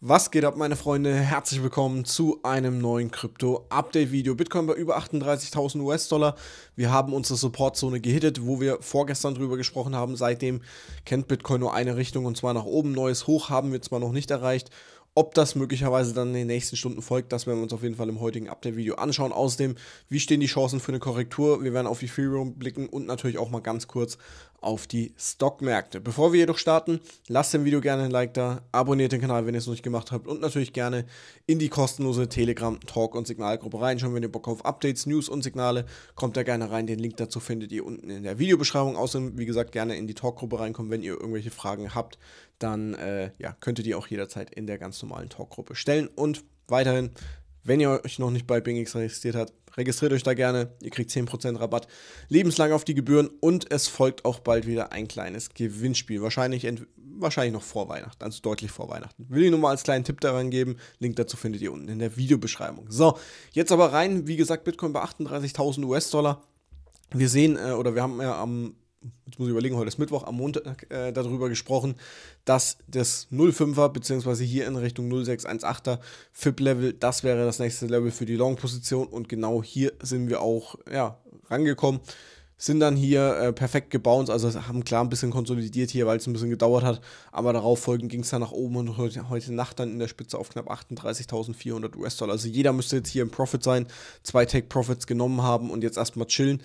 Was geht ab, meine Freunde? Herzlich willkommen zu einem neuen Krypto-Update-Video. Bitcoin bei über 38.000 US-Dollar. Wir haben unsere Supportzone gehittet, wo wir vorgestern drüber gesprochen haben. Seitdem kennt Bitcoin nur eine Richtung und zwar nach oben. Neues Hoch haben wir zwar noch nicht erreicht ob das möglicherweise dann in den nächsten Stunden folgt, das werden wir uns auf jeden Fall im heutigen Update-Video anschauen. Außerdem, wie stehen die Chancen für eine Korrektur? Wir werden auf die Ethereum blicken und natürlich auch mal ganz kurz auf die Stockmärkte. Bevor wir jedoch starten, lasst dem Video gerne ein Like da, abonniert den Kanal, wenn ihr es noch nicht gemacht habt und natürlich gerne in die kostenlose Telegram, Talk und Signalgruppe reinschauen. Wenn ihr Bock auf Updates, News und Signale, kommt da gerne rein. Den Link dazu findet ihr unten in der Videobeschreibung. Außerdem, wie gesagt, gerne in die Talkgruppe reinkommen, wenn ihr irgendwelche Fragen habt dann äh, ja, könntet ihr auch jederzeit in der ganz normalen Talkgruppe stellen. Und weiterhin, wenn ihr euch noch nicht bei BingX registriert habt, registriert euch da gerne. Ihr kriegt 10% Rabatt lebenslang auf die Gebühren und es folgt auch bald wieder ein kleines Gewinnspiel. Wahrscheinlich, wahrscheinlich noch vor Weihnachten, also deutlich vor Weihnachten. Will ich nur mal als kleinen Tipp daran geben. Link dazu findet ihr unten in der Videobeschreibung. So, jetzt aber rein. Wie gesagt, Bitcoin bei 38.000 US-Dollar. Wir sehen, äh, oder wir haben ja am jetzt muss ich überlegen, heute ist Mittwoch, am Montag äh, darüber gesprochen, dass das 05er, beziehungsweise hier in Richtung 0618er FIP-Level, das wäre das nächste Level für die Long-Position und genau hier sind wir auch ja, rangekommen. Sind dann hier äh, perfekt gebounced, also haben klar ein bisschen konsolidiert hier, weil es ein bisschen gedauert hat, aber darauf folgend ging es dann nach oben und heute, heute Nacht dann in der Spitze auf knapp 38.400 US-Dollar. Also jeder müsste jetzt hier im Profit sein, zwei Take-Profits genommen haben und jetzt erstmal chillen.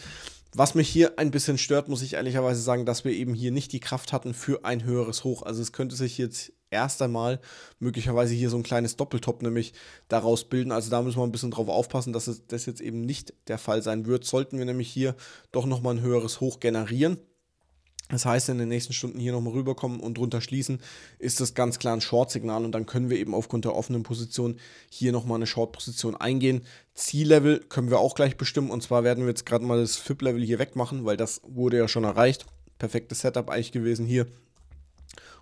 Was mich hier ein bisschen stört, muss ich ehrlicherweise sagen, dass wir eben hier nicht die Kraft hatten für ein höheres Hoch. Also es könnte sich jetzt erst einmal möglicherweise hier so ein kleines Doppeltop nämlich daraus bilden. Also da müssen wir ein bisschen drauf aufpassen, dass das jetzt eben nicht der Fall sein wird. Sollten wir nämlich hier doch nochmal ein höheres Hoch generieren das heißt, in den nächsten Stunden hier nochmal rüberkommen und drunter schließen, ist das ganz klar ein Short-Signal und dann können wir eben aufgrund der offenen Position hier nochmal eine Short-Position eingehen. Ziellevel können wir auch gleich bestimmen und zwar werden wir jetzt gerade mal das FIP-Level hier wegmachen, weil das wurde ja schon erreicht. Perfektes Setup eigentlich gewesen hier.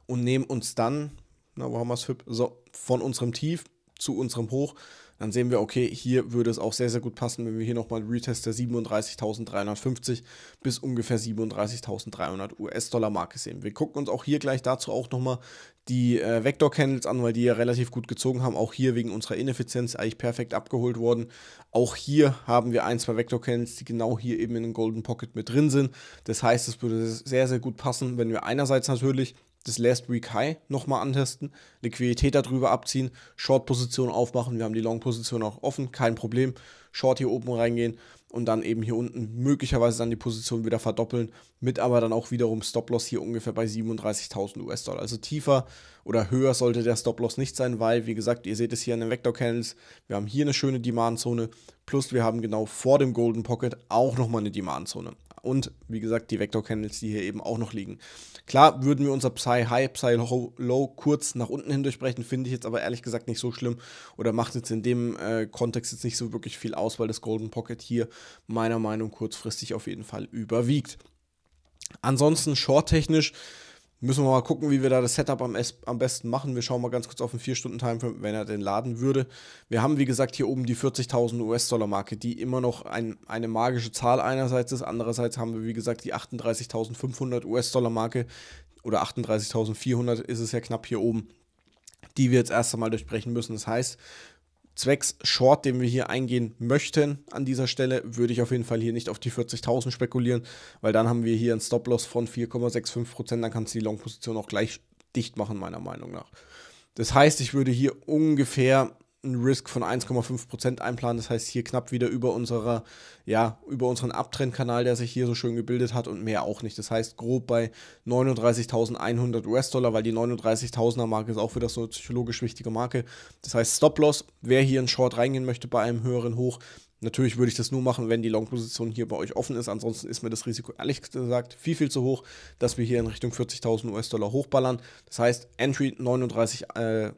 Und nehmen uns dann, na, wo haben wir das FIP? So, von unserem Tief zu unserem Hoch dann sehen wir, okay, hier würde es auch sehr, sehr gut passen, wenn wir hier nochmal Retest der 37.350 bis ungefähr 37.300 US-Dollar Marke sehen. Wir gucken uns auch hier gleich dazu auch nochmal die äh, Vector-Candles an, weil die ja relativ gut gezogen haben. Auch hier wegen unserer Ineffizienz eigentlich perfekt abgeholt worden. Auch hier haben wir ein, zwei Vector-Candles, die genau hier eben in den Golden Pocket mit drin sind. Das heißt, es würde sehr, sehr gut passen, wenn wir einerseits natürlich das Last Week High nochmal antesten, Liquidität darüber abziehen, Short-Position aufmachen, wir haben die Long-Position auch offen, kein Problem, Short hier oben reingehen und dann eben hier unten möglicherweise dann die Position wieder verdoppeln, mit aber dann auch wiederum Stop-Loss hier ungefähr bei 37.000 US-Dollar. Also tiefer oder höher sollte der Stop-Loss nicht sein, weil, wie gesagt, ihr seht es hier an den Vector-Candles, wir haben hier eine schöne Demand-Zone, plus wir haben genau vor dem Golden Pocket auch nochmal eine Demand-Zone und wie gesagt die Vector-Candles, die hier eben auch noch liegen. Klar würden wir unser Psy-High, Psy-Low kurz nach unten hin durchbrechen, finde ich jetzt aber ehrlich gesagt nicht so schlimm oder macht jetzt in dem äh, Kontext jetzt nicht so wirklich viel aus, weil das Golden Pocket hier meiner Meinung nach kurzfristig auf jeden Fall überwiegt. Ansonsten short-technisch Müssen wir mal gucken, wie wir da das Setup am, am besten machen. Wir schauen mal ganz kurz auf den 4-Stunden-Timeframe, wenn er den laden würde. Wir haben, wie gesagt, hier oben die 40.000 US-Dollar-Marke, die immer noch ein, eine magische Zahl einerseits ist. Andererseits haben wir, wie gesagt, die 38.500 US-Dollar-Marke oder 38.400 ist es ja knapp hier oben, die wir jetzt erst einmal durchbrechen müssen. Das heißt, zwecks Short, den wir hier eingehen möchten an dieser Stelle, würde ich auf jeden Fall hier nicht auf die 40.000 spekulieren, weil dann haben wir hier einen Stop-Loss von 4,65%, dann kannst du die Long-Position auch gleich dicht machen, meiner Meinung nach. Das heißt, ich würde hier ungefähr einen Risk von 1,5% einplanen. Das heißt, hier knapp wieder über unserer, ja, über unseren Abtrendkanal, der sich hier so schön gebildet hat und mehr auch nicht. Das heißt, grob bei 39.100 US-Dollar, weil die 39.000er Marke ist auch wieder so eine psychologisch wichtige Marke. Das heißt, Stop-Loss, wer hier in Short reingehen möchte bei einem höheren Hoch, Natürlich würde ich das nur machen, wenn die Long-Position hier bei euch offen ist. Ansonsten ist mir das Risiko ehrlich gesagt viel, viel zu hoch, dass wir hier in Richtung 40.000 US-Dollar hochballern. Das heißt, Entry 39, äh,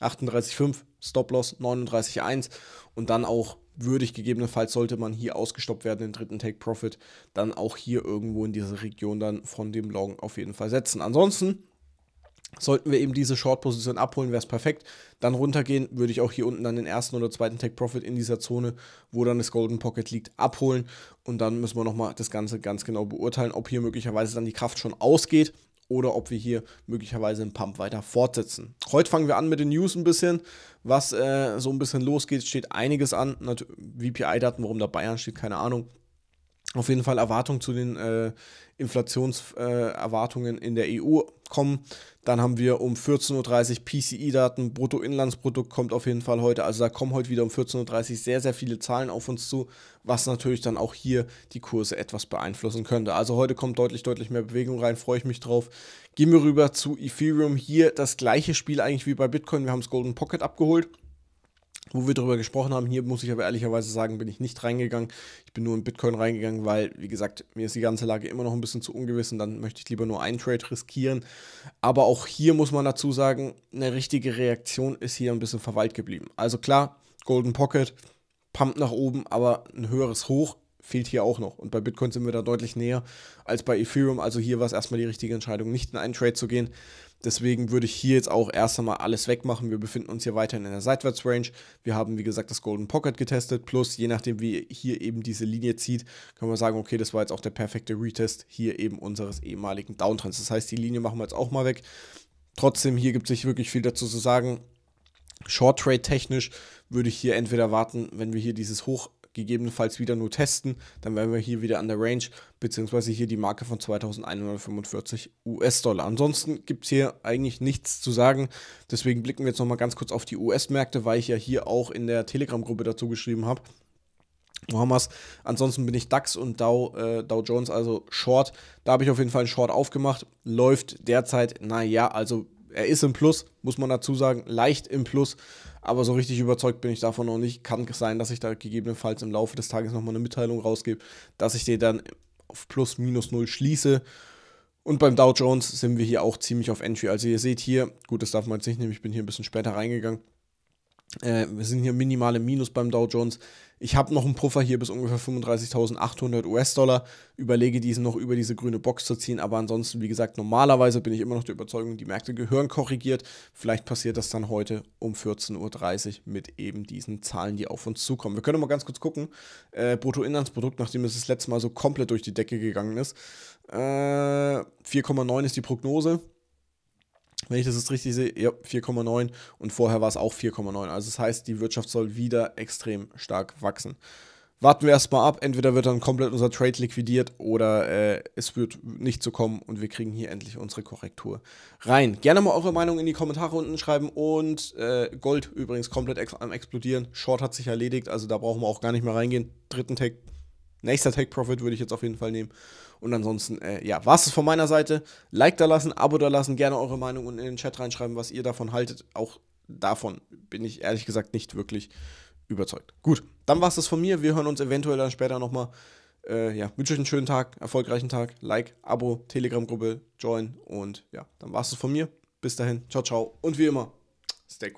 38,5, Stop-Loss 39,1 und dann auch würde ich gegebenenfalls, sollte man hier ausgestoppt werden, den dritten Take-Profit, dann auch hier irgendwo in dieser Region dann von dem Long auf jeden Fall setzen. Ansonsten sollten wir eben diese Short-Position abholen, wäre es perfekt. Dann runtergehen, würde ich auch hier unten dann den ersten oder zweiten Take-Profit in dieser Zone, wo dann das Golden Pocket liegt, abholen. Und dann müssen wir nochmal das Ganze ganz genau beurteilen, ob hier möglicherweise dann die Kraft schon ausgeht oder ob wir hier möglicherweise einen Pump weiter fortsetzen. Heute fangen wir an mit den News ein bisschen, was äh, so ein bisschen losgeht. Steht einiges an. VPI-Daten, warum da Bayern steht, keine Ahnung. Auf jeden Fall Erwartungen zu den äh, Inflationserwartungen äh, in der EU kommen. Dann haben wir um 14.30 Uhr PCI-Daten, Bruttoinlandsprodukt kommt auf jeden Fall heute. Also da kommen heute wieder um 14.30 Uhr sehr, sehr viele Zahlen auf uns zu, was natürlich dann auch hier die Kurse etwas beeinflussen könnte. Also heute kommt deutlich, deutlich mehr Bewegung rein, freue ich mich drauf. Gehen wir rüber zu Ethereum. Hier das gleiche Spiel eigentlich wie bei Bitcoin. Wir haben das Golden Pocket abgeholt wo wir darüber gesprochen haben. Hier muss ich aber ehrlicherweise sagen, bin ich nicht reingegangen. Ich bin nur in Bitcoin reingegangen, weil, wie gesagt, mir ist die ganze Lage immer noch ein bisschen zu ungewiss und dann möchte ich lieber nur einen Trade riskieren. Aber auch hier muss man dazu sagen, eine richtige Reaktion ist hier ein bisschen verweilt geblieben. Also klar, Golden Pocket, Pump nach oben, aber ein höheres Hoch fehlt hier auch noch. Und bei Bitcoin sind wir da deutlich näher als bei Ethereum. Also hier war es erstmal die richtige Entscheidung, nicht in einen Trade zu gehen. Deswegen würde ich hier jetzt auch erst einmal alles wegmachen. Wir befinden uns hier weiterhin in der Seitwärtsrange. Wir haben, wie gesagt, das Golden Pocket getestet. Plus, je nachdem, wie hier eben diese Linie zieht, können wir sagen, okay, das war jetzt auch der perfekte Retest hier eben unseres ehemaligen Downtrends. Das heißt, die Linie machen wir jetzt auch mal weg. Trotzdem, hier gibt es nicht wirklich viel dazu zu sagen. Short Trade technisch würde ich hier entweder warten, wenn wir hier dieses Hoch gegebenenfalls wieder nur testen. Dann wären wir hier wieder an der Range, beziehungsweise hier die Marke von 2145 US-Dollar. Ansonsten gibt es hier eigentlich nichts zu sagen. Deswegen blicken wir jetzt nochmal ganz kurz auf die US-Märkte, weil ich ja hier auch in der Telegram-Gruppe dazu geschrieben habe. Wo haben wir es? Ansonsten bin ich DAX und Dow, äh, Dow Jones, also Short. Da habe ich auf jeden Fall einen Short aufgemacht. Läuft derzeit, naja, also er ist im Plus, muss man dazu sagen, leicht im Plus, aber so richtig überzeugt bin ich davon noch nicht. Kann sein, dass ich da gegebenenfalls im Laufe des Tages nochmal eine Mitteilung rausgebe, dass ich den dann auf plus minus null schließe. Und beim Dow Jones sind wir hier auch ziemlich auf Entry. Also ihr seht hier, gut, das darf man jetzt nicht nehmen, ich bin hier ein bisschen später reingegangen. Äh, wir sind hier minimale Minus beim Dow Jones. Ich habe noch einen Puffer hier bis ungefähr 35.800 US-Dollar. Überlege diesen noch über diese grüne Box zu ziehen. Aber ansonsten, wie gesagt, normalerweise bin ich immer noch der Überzeugung, die Märkte gehören korrigiert. Vielleicht passiert das dann heute um 14.30 Uhr mit eben diesen Zahlen, die auf uns zukommen. Wir können mal ganz kurz gucken. Äh, Bruttoinlandsprodukt, nachdem es das letzte Mal so komplett durch die Decke gegangen ist. Äh, 4,9 ist die Prognose. Wenn ich das jetzt richtig sehe, ja, 4,9 und vorher war es auch 4,9. Also das heißt, die Wirtschaft soll wieder extrem stark wachsen. Warten wir erstmal ab, entweder wird dann komplett unser Trade liquidiert oder äh, es wird nicht so kommen und wir kriegen hier endlich unsere Korrektur rein. Gerne mal eure Meinung in die Kommentare unten schreiben und äh, Gold übrigens komplett ex am explodieren. Short hat sich erledigt, also da brauchen wir auch gar nicht mehr reingehen. Dritten Tag, nächster Take Profit würde ich jetzt auf jeden Fall nehmen. Und ansonsten, äh, ja, war es von meiner Seite. Like da lassen, Abo da lassen, gerne eure Meinung und in den Chat reinschreiben, was ihr davon haltet. Auch davon bin ich ehrlich gesagt nicht wirklich überzeugt. Gut, dann war es das von mir. Wir hören uns eventuell dann später nochmal. Äh, ja, wünsche euch einen schönen Tag, erfolgreichen Tag. Like, Abo, Telegram-Gruppe, Join und ja, dann war es das von mir. Bis dahin, ciao, ciao und wie immer, stay cool.